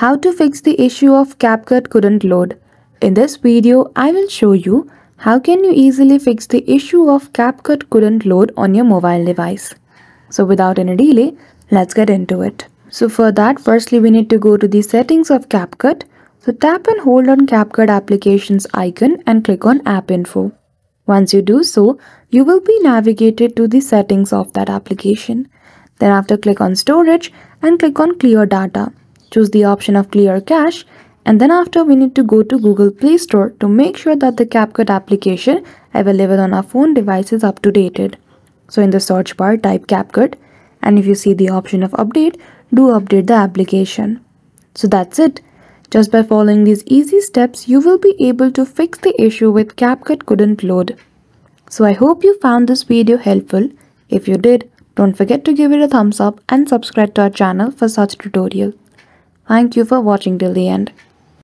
How to fix the issue of CapCut couldn't load. In this video, I will show you how can you easily fix the issue of CapCut couldn't load on your mobile device. So without any delay, let's get into it. So for that, firstly we need to go to the settings of CapCut. So tap and hold on CapCut applications icon and click on app info. Once you do so, you will be navigated to the settings of that application. Then after click on storage and click on clear data choose the option of clear cache and then after we need to go to Google Play Store to make sure that the CapCut application available on our phone device is up to dated. So in the search bar type CapCut and if you see the option of update, do update the application. So that's it. Just by following these easy steps, you will be able to fix the issue with CapCut couldn't load. So I hope you found this video helpful. If you did, don't forget to give it a thumbs up and subscribe to our channel for such tutorials. Thank you for watching till the end.